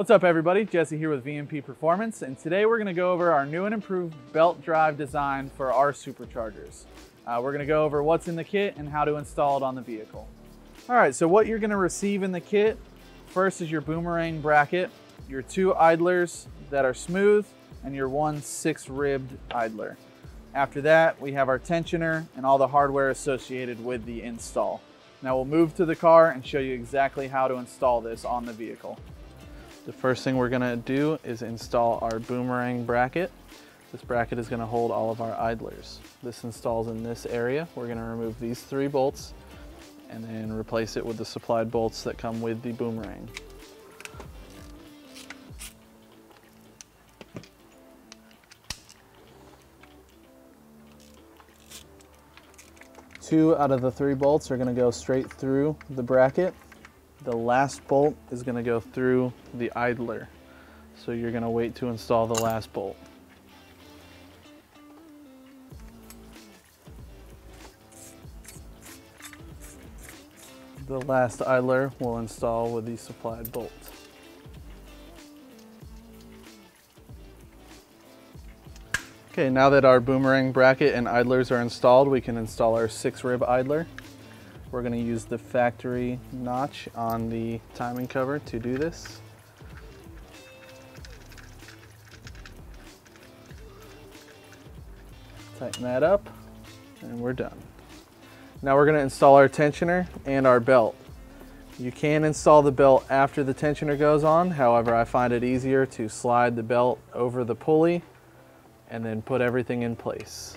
What's up everybody? Jesse here with VMP Performance and today we're going to go over our new and improved belt drive design for our superchargers. Uh, we're going to go over what's in the kit and how to install it on the vehicle. Alright, so what you're going to receive in the kit first is your boomerang bracket, your two idlers that are smooth, and your one six-ribbed idler. After that, we have our tensioner and all the hardware associated with the install. Now we'll move to the car and show you exactly how to install this on the vehicle. The first thing we're gonna do is install our boomerang bracket. This bracket is gonna hold all of our idlers. This installs in this area. We're gonna remove these three bolts and then replace it with the supplied bolts that come with the boomerang. Two out of the three bolts are gonna go straight through the bracket. The last bolt is gonna go through the idler. So you're gonna wait to install the last bolt. The last idler will install with the supplied bolt. Okay, now that our boomerang bracket and idlers are installed, we can install our six rib idler. We're gonna use the factory notch on the timing cover to do this. Tighten that up and we're done. Now we're gonna install our tensioner and our belt. You can install the belt after the tensioner goes on. However, I find it easier to slide the belt over the pulley and then put everything in place.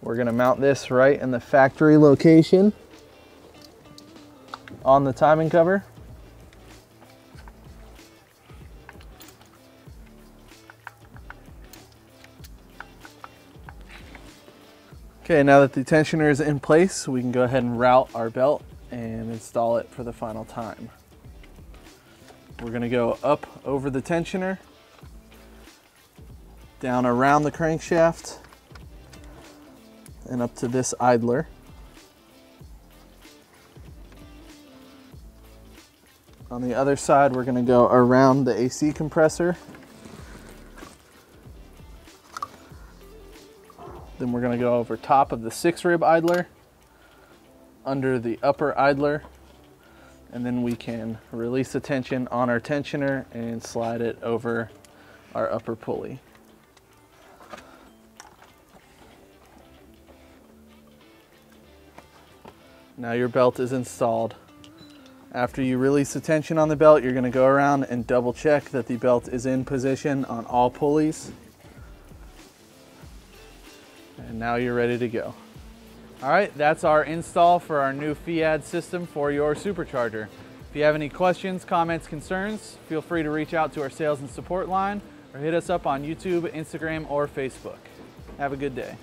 We're gonna mount this right in the factory location on the timing cover. Okay, now that the tensioner is in place, we can go ahead and route our belt and install it for the final time. We're gonna go up over the tensioner down around the crankshaft and up to this idler. On the other side, we're gonna go around the AC compressor. Then we're gonna go over top of the six rib idler, under the upper idler, and then we can release the tension on our tensioner and slide it over our upper pulley. Now your belt is installed. After you release the tension on the belt, you're gonna go around and double check that the belt is in position on all pulleys. And now you're ready to go. All right, that's our install for our new FEAD system for your supercharger. If you have any questions, comments, concerns, feel free to reach out to our sales and support line or hit us up on YouTube, Instagram, or Facebook. Have a good day.